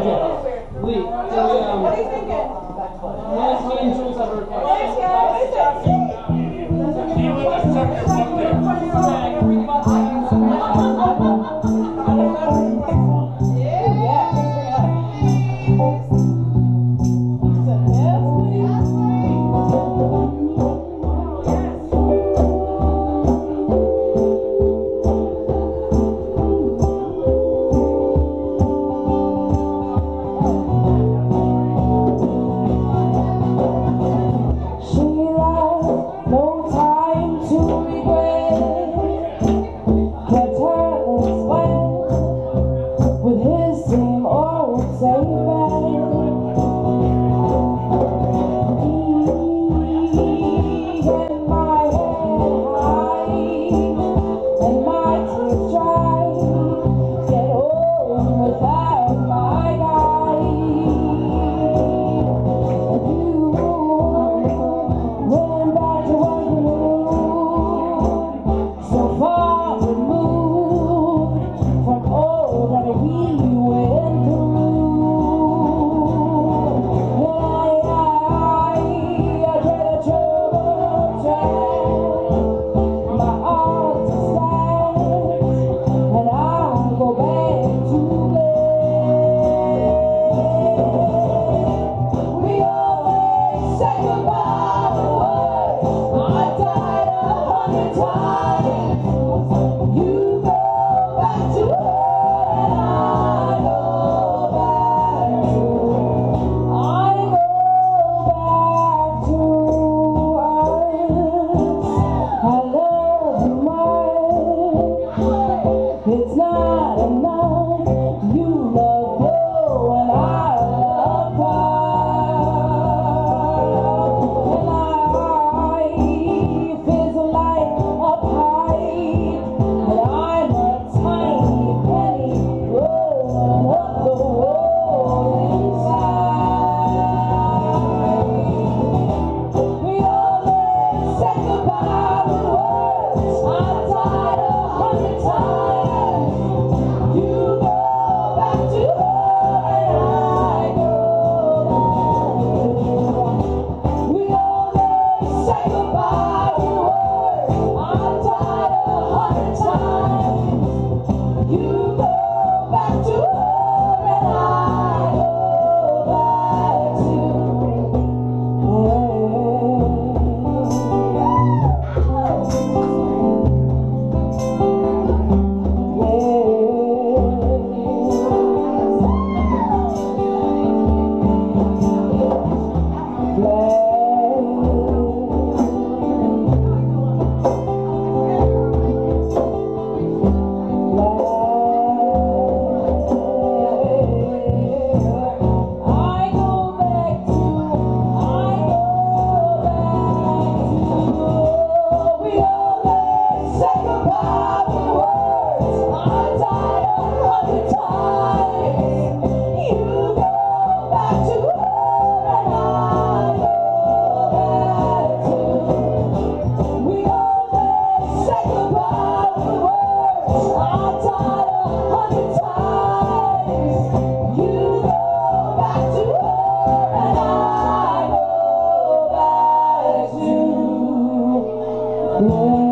Okay. What are you thinking? Last me and have a request? Something. wall. Lord.